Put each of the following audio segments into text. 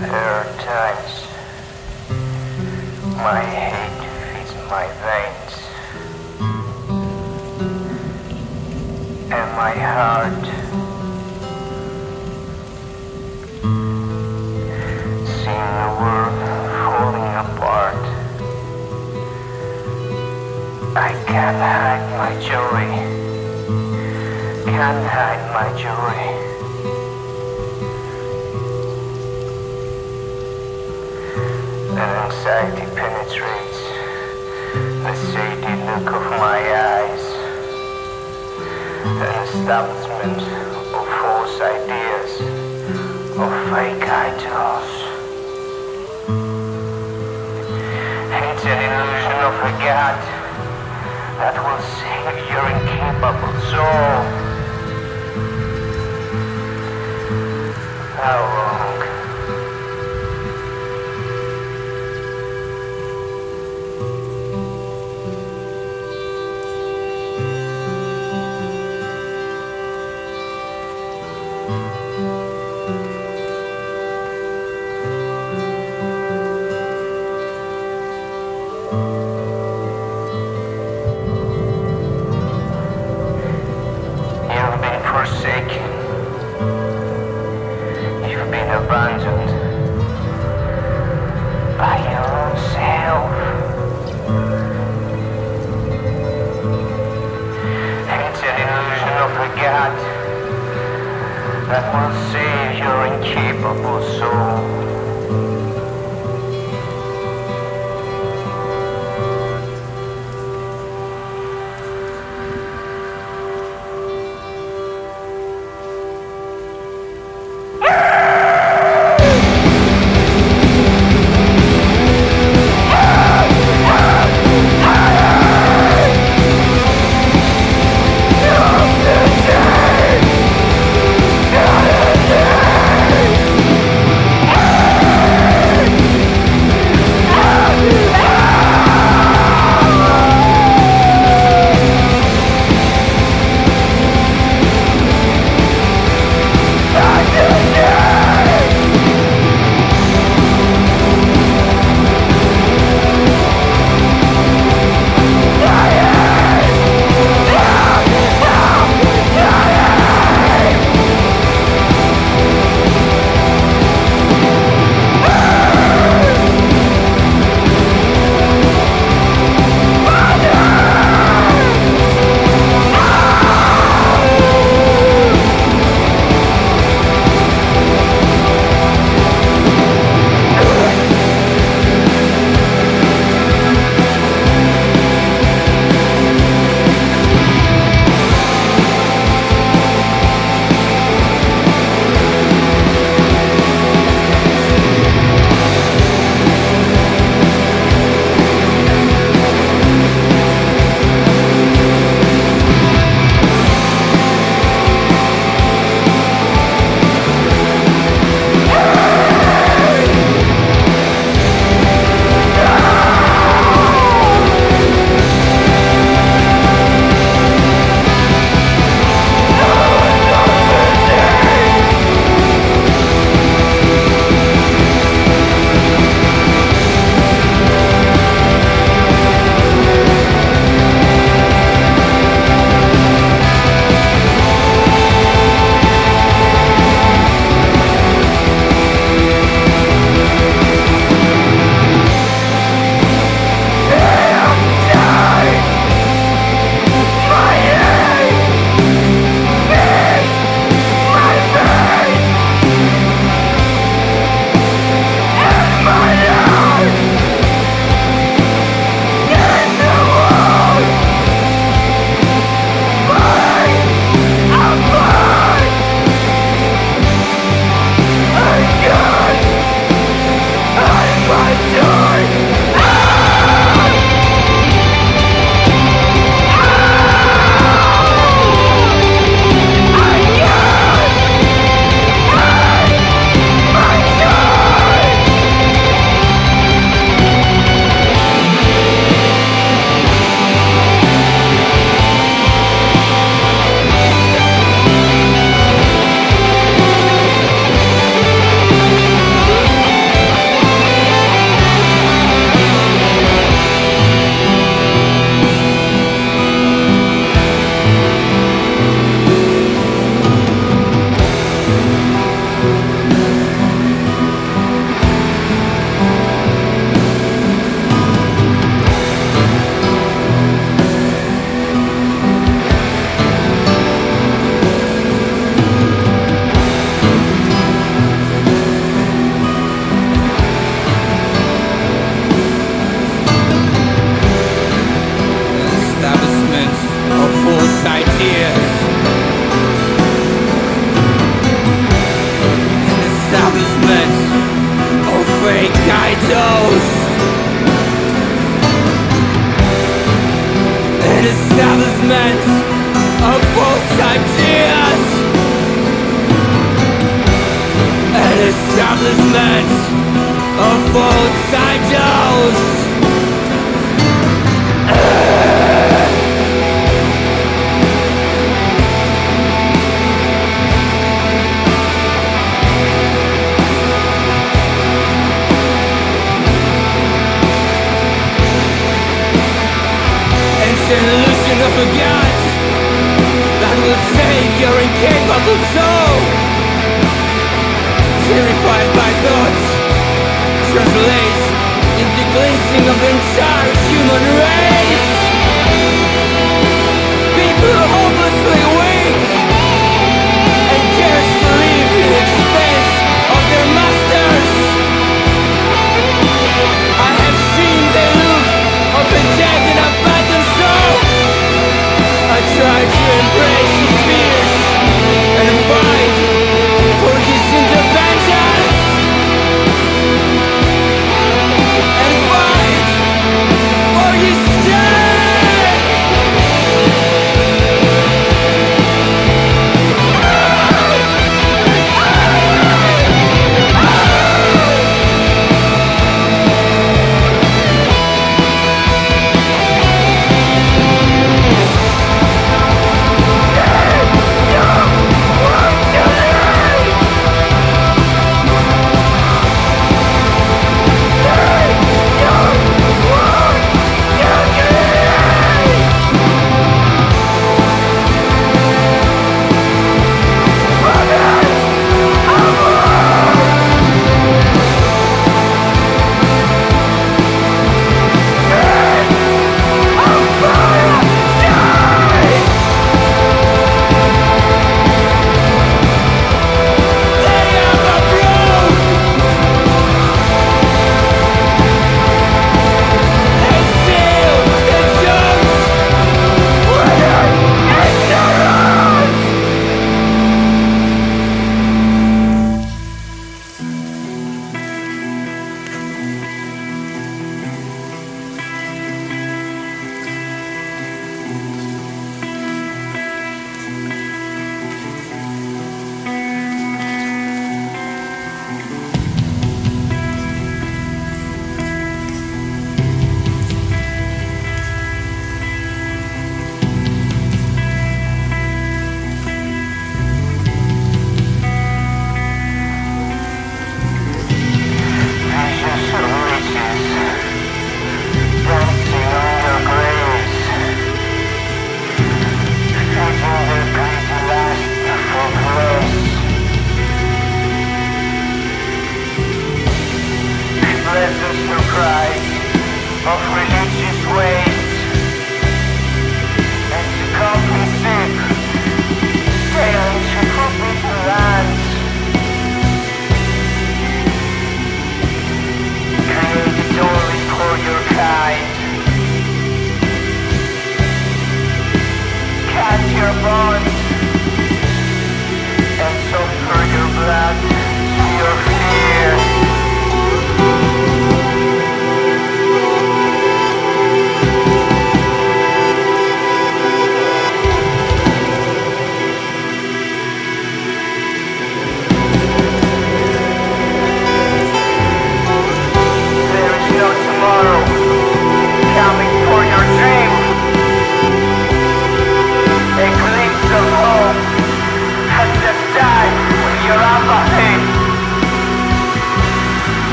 There are times my hate feeds my veins, and my heart seeing the world falling apart. I can't hide my joy, can't hide my joy. And anxiety penetrates the shady look of my eyes. An establishment of false ideas, of fake idols. It's an illusion of a God that will save your incapable soul. How that will save your incapable soul. of the soul Terrified by thoughts Translate into glazing of the entire human race.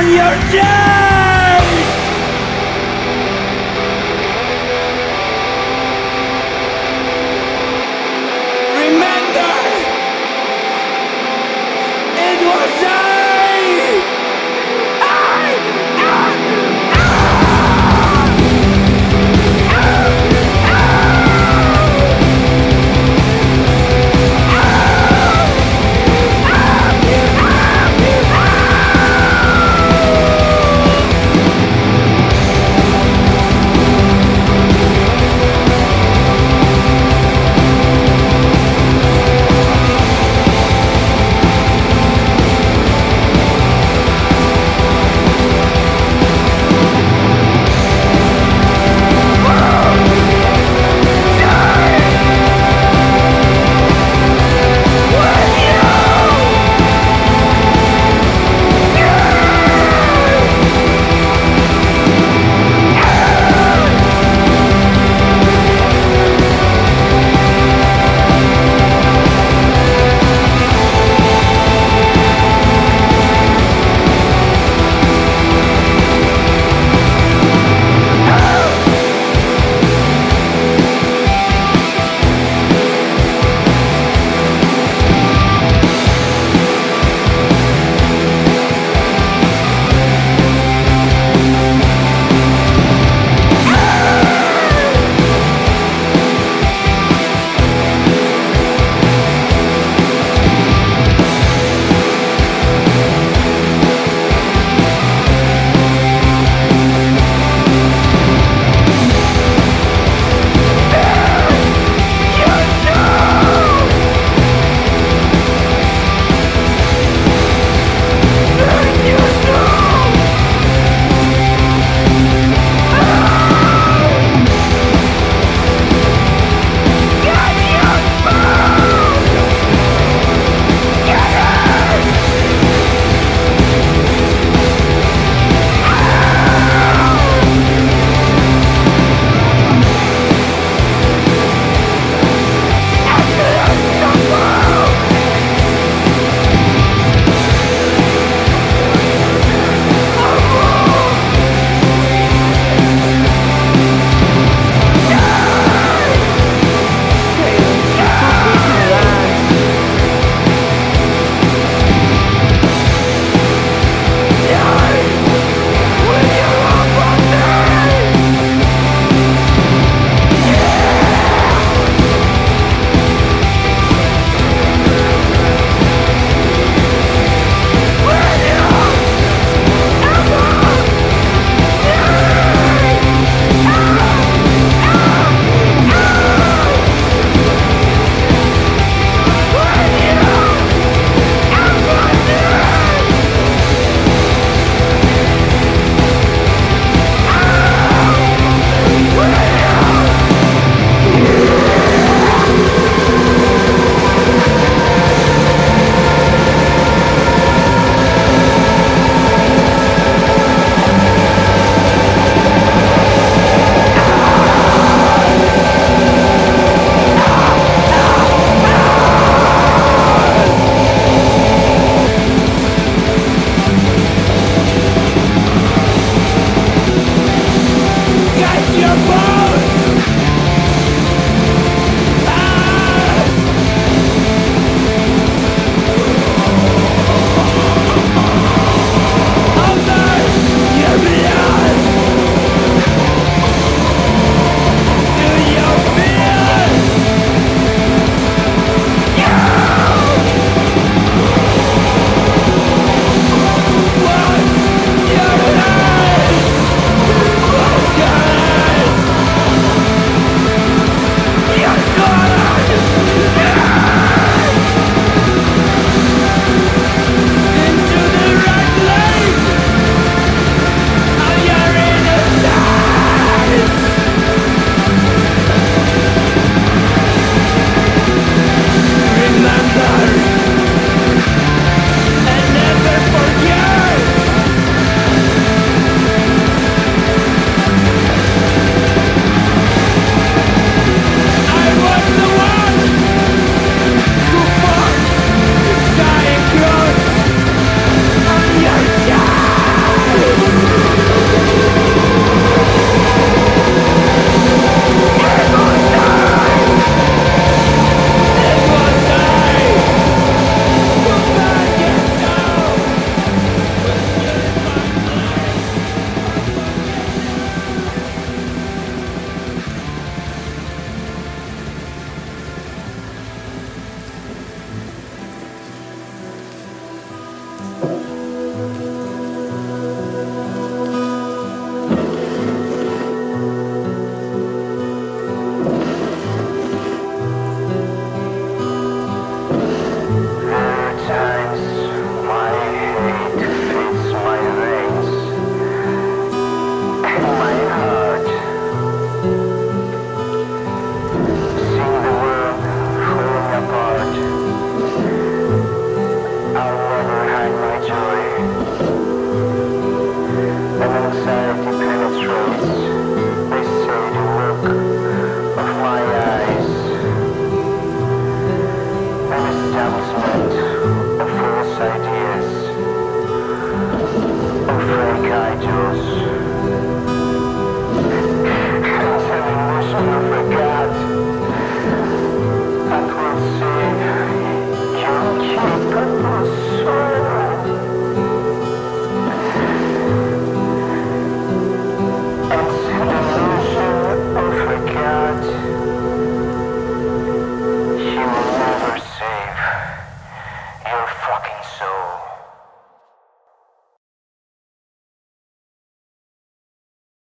on your job!